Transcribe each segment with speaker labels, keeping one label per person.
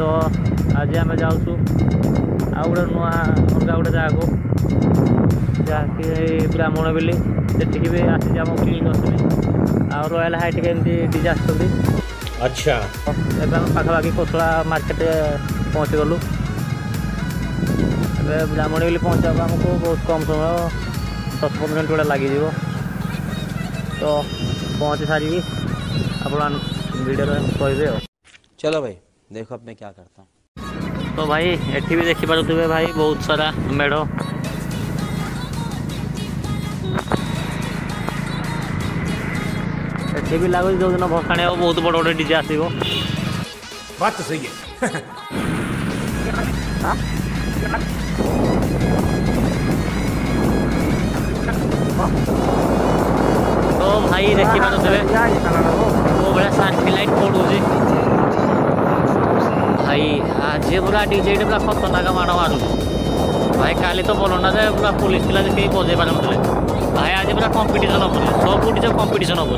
Speaker 1: ତ ଆଜି ଆମେ ଯାଉଛୁ ଆଉ ଗୋଟେ ନୂଆ ଅଲଗା ଗୋଟେ ଜାଗାକୁ ଯାହାକି ବ୍ରାହ୍ମଣ ବୋଲି ସେଠିକି ବି ଆସିଛି ଆମ କ୍ଲିନିକ୍ ଅଛନ୍ତି ଆଉ ରୟାଲ ହାଇଟ୍ ଏମିତି ଡିଜେ ଆସୁଛନ୍ତି
Speaker 2: ଆଚ୍ଛା
Speaker 1: ଏବେ ଆମେ ପାଖାପାଖି କୋଶଳା ମାର୍କେଟ ପହଞ୍ଚିଗଲୁ ଏବେ ବ୍ରାହ୍ମଣୀ ବୋଲି ପହଞ୍ଚିବାକୁ ଆମକୁ ବହୁତ କମ୍ ସମୟ ଦଶ ପନ୍ଦର ମିନିଟ୍ ଗୋଟେ ଲାଗିଯିବ ତ ପହଞ୍ଚି ସାରିକି ଆପଣ ଭିଡ଼ିଓରେ କହିବେ ଆଉ
Speaker 3: ଚାଲ ଭାଇ देखो अब मैं क्या करता हूँ
Speaker 1: तो भाई एटी भी देखी पड़ो तुम्हें भाई बहुत सारा मेड़ो भी लागो जो दिन भसाणे हो बहुत बड़ बड़े डीजे आसीबो
Speaker 2: बात तो सही है
Speaker 1: तो भाई देखी मानु वो बड़ा सांची लाइट पड़ू जी ভাই যেগুলা ডিজে এগুলা কত টাকা মারা মানুষ ভাই কালি তো বলো না যে পুরা পুলিশ পুলিশগুলা কে বোঝে পারে ভাই আজ পুরা কম্পিটিশন হবো সব কম্পিটিশন হবো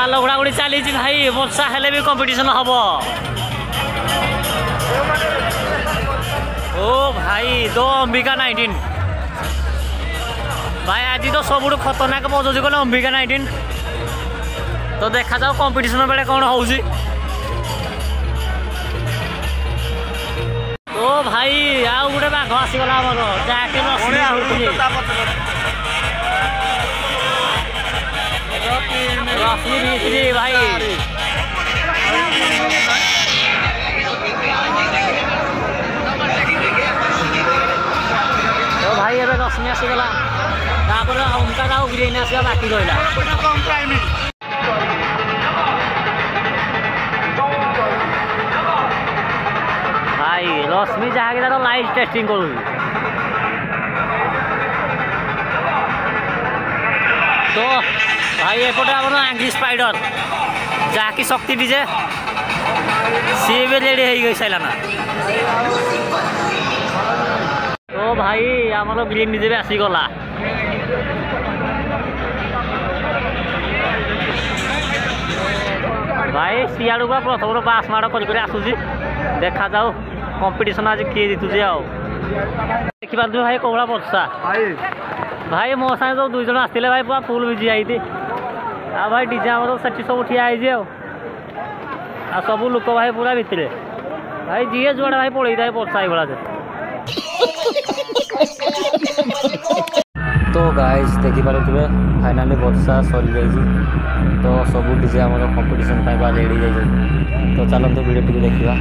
Speaker 1: পাল ঘোড়াঘুড়ি চালিয়েছি ভাই বর্ষা হলে বি কম্পিটিশন হব ও ভাই তো অম্বিকা ନାଇଣ୍ଟିନ୍ ভাই আজি তো সবু খতরনাক প্রযোজক হলে অম্বিকা নাইনটিন তো দেখা যাও কম্পিটিশন বেড়ে কম হচ্ছে ও ভাই আউ গোটে বাঘ আসিগলা আমার যাকে নষ্ট ভাই এবার রশ্মি আসিগলা তারপরে অমকা গাও ঘিরে নিয়ে বাকি রইলা ভাই রশ্মি যাহাকে তারা লাইভ টেস্টিং করুন তো ভাই ଏପଟେ ଆମର ଆଙ୍ଗି ସ୍ପାଇଡର ଯାହାକି ଶକ୍ତିଟି ଯେ ସିଏ ବି ରେଡ଼ି ହେଇଗଇ ସାରିଲାନ ଓ ଭାଇ ଆମର ଗ୍ରୀନ୍ ଡିଜେ ବି ଆସିଗଲା ଭାଇ ସିଆଡ଼ୁ ବା ପ୍ରଥମର ବାସ୍ ମାଡ଼ କରି କରି ଆସୁଛି ଦେଖାଯାଉ କମ୍ପିଟିସନ୍ ଆଜି କିଏ ଜିତୁଛି ଆଉ ଦେଖିପାରୁଛୁ ଭାଇ କୋଭଳିଆ ବର୍ଷା ଭାଇ ମୋ ସାଙ୍ଗେ ଯେଉଁ ଦୁଇ ଜଣ ଆସିଥିଲେ ଭାଇ ପୁରା ଫୁଲ୍ ଭିଜି ଯାଇଛି ଆଉ ଭାଇ ଡିଜେ ଆମର ସେଠି ସବୁ ଠିଆ ହେଇଛି ଆଉ ଆଉ ସବୁ ଲୋକ ଭାଇ ପୁରା ଭିତରେ ଭାଇ ଯିଏ ଯୁଆଡ଼େ ଭାଇ ପଳେଇଥାଏ ବର୍ଷା ଏଇଭଳିଆ ତ ଗାଇସ୍ ଦେଖିପାରୁଥିବେ ଫାଇନାଲି ବର୍ଷା ସରିଯାଇଛି ତ ସବୁ ଡିଜେ ଆମର କମ୍ପିଟିସନ୍ ପାଇଁ ବା ରେଡ଼ି ଯାଇଛନ୍ତି ତ ଚାଲନ୍ତୁ ଭିଡ଼ିଓଟିକୁ ଦେଖିବା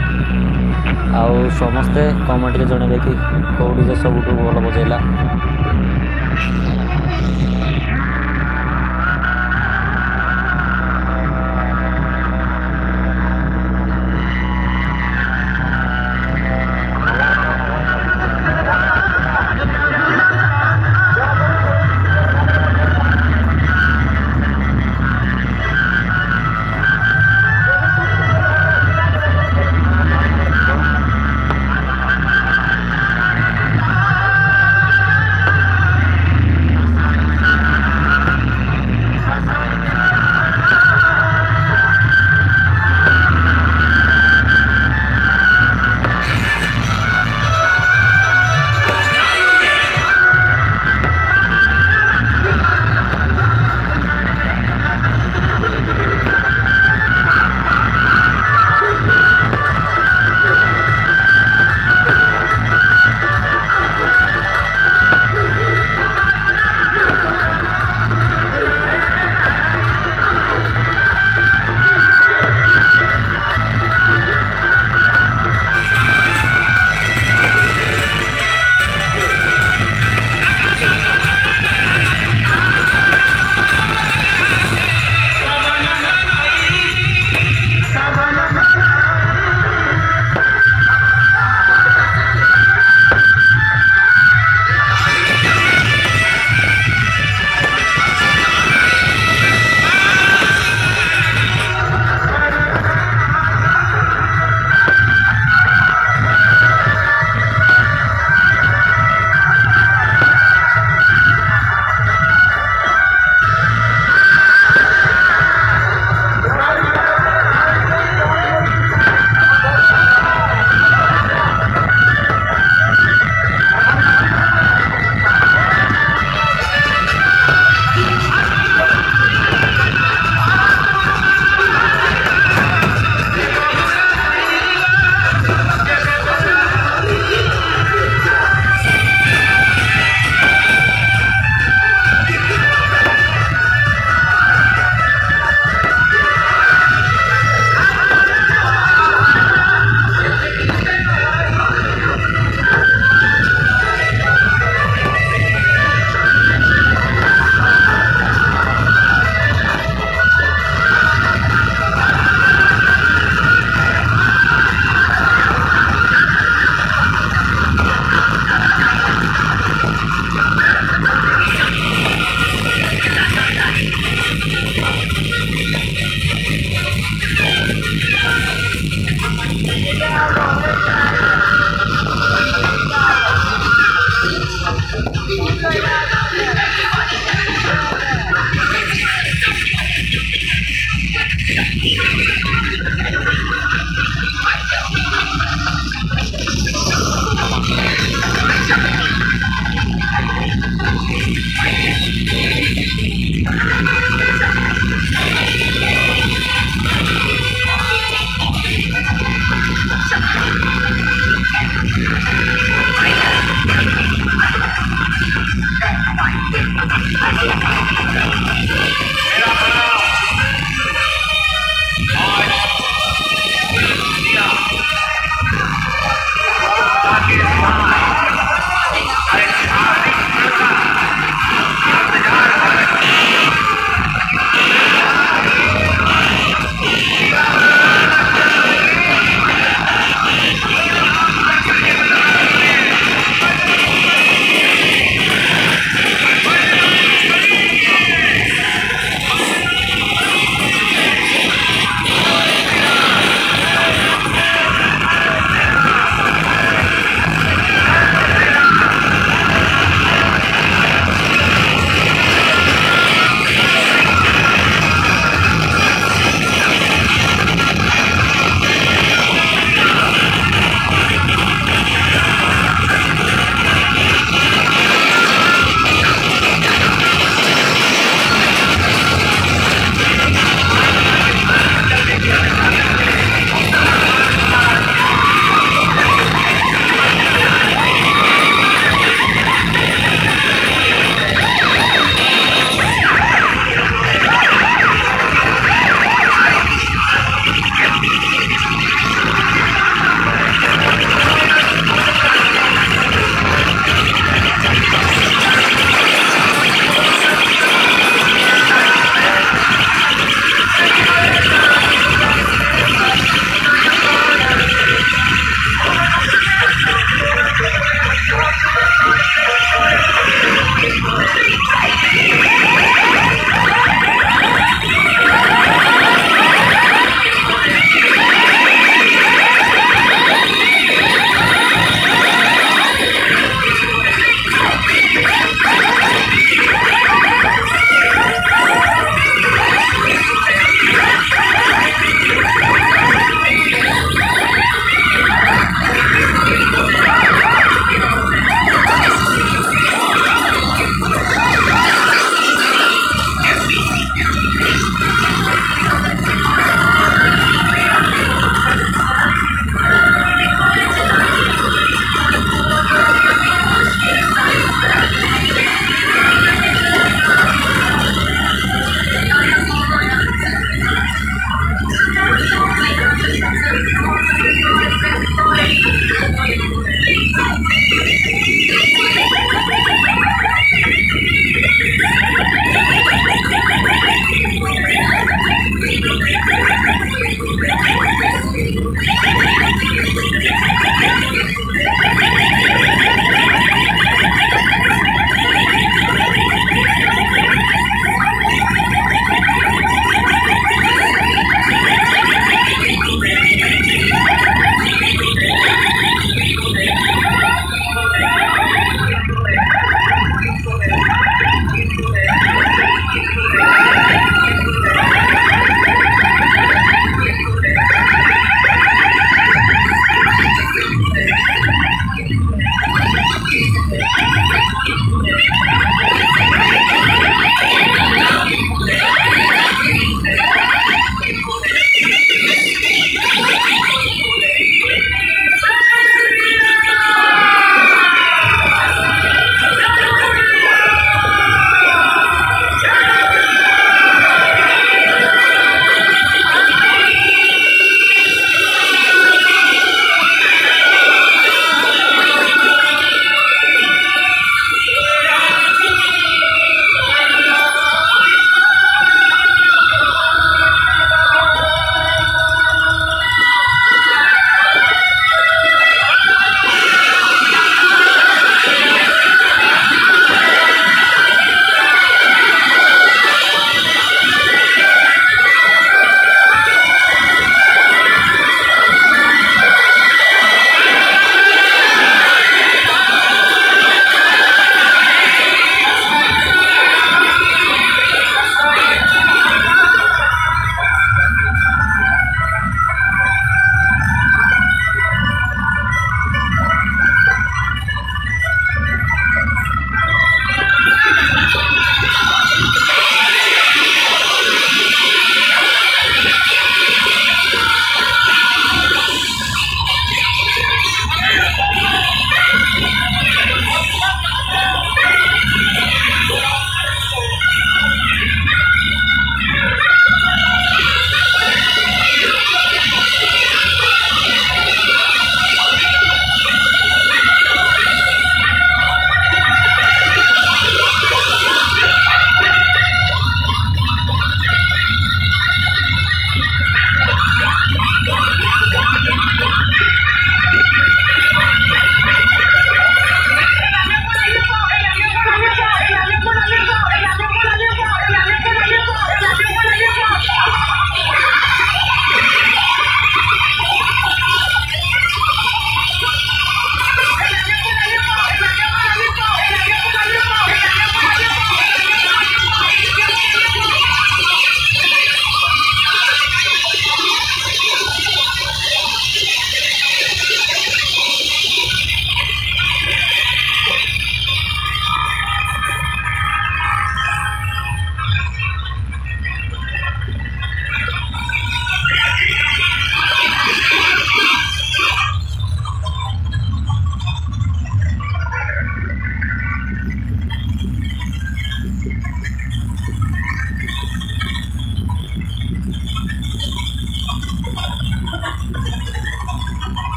Speaker 1: ଆଉ ସମସ୍ତେ କମେଣ୍ଟରେ ଜଣେଇବେ କି କେଉଁ ଡିଜେ ସବୁଠୁ ଭଲ ବଜେଇଲା